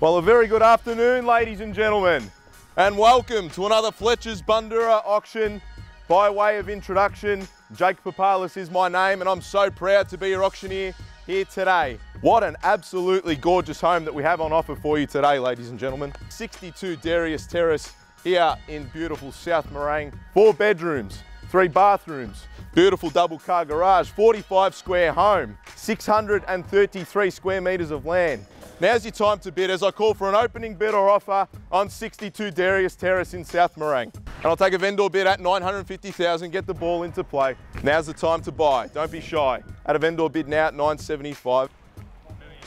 Well, a very good afternoon, ladies and gentlemen, and welcome to another Fletcher's Bundoora auction. By way of introduction, Jake Papalis is my name, and I'm so proud to be your auctioneer here today. What an absolutely gorgeous home that we have on offer for you today, ladies and gentlemen. 62 Darius Terrace here in beautiful South Morang. Four bedrooms, three bathrooms, beautiful double car garage, 45 square home, 633 square metres of land. Now's your time to bid as I call for an opening bid or offer on 62 Darius Terrace in South Morang. And I'll take a vendor bid at 950,000, get the ball into play. Now's the time to buy, don't be shy. At a vendor bid now at 975.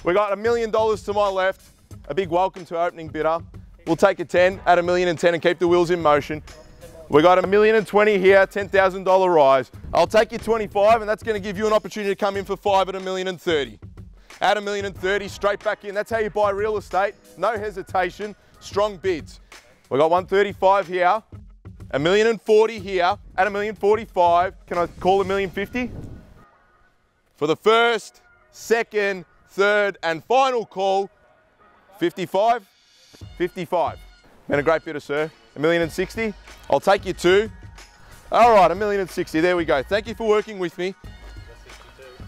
We got a million dollars to my left, a big welcome to opening bidder. We'll take a 10 at a million and 10 and keep the wheels in motion. We got a million and 20 here, $10,000 rise. I'll take you 25 and that's gonna give you an opportunity to come in for five at a million and 30 add a million and 30, straight back in. That's how you buy real estate. No hesitation, strong bids. We got 135 here, a million and 40 here, at a million 45. Can I call a million 50? For the first, second, third, and final call, 55, 55. Been a great bidder, sir. A million and sixty. and I'll take you two. All right, a million and sixty. and There we go. Thank you for working with me.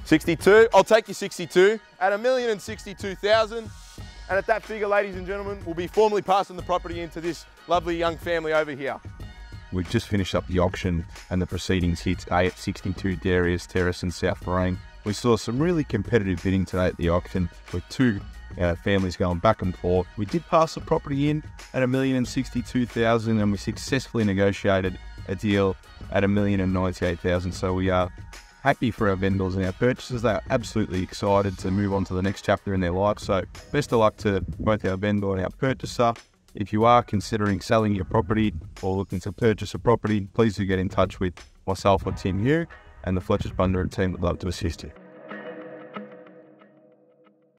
62. I'll take you 62 at a million and 62,000. And at that figure, ladies and gentlemen, we'll be formally passing the property into this lovely young family over here. We've just finished up the auction and the proceedings here today at 62 Darius Terrace in South Morang. We saw some really competitive bidding today at the auction with two uh, families going back and forth. We did pass the property in at a million and sixty-two thousand, and we successfully negotiated a deal at a million and ninety-eight thousand. So we are happy for our vendors and our purchasers. They are absolutely excited to move on to the next chapter in their life. So best of luck to both our vendor and our purchaser. If you are considering selling your property or looking to purchase a property, please do get in touch with myself or Tim Hugh and the Fletcher's Bundoora team would love to assist you.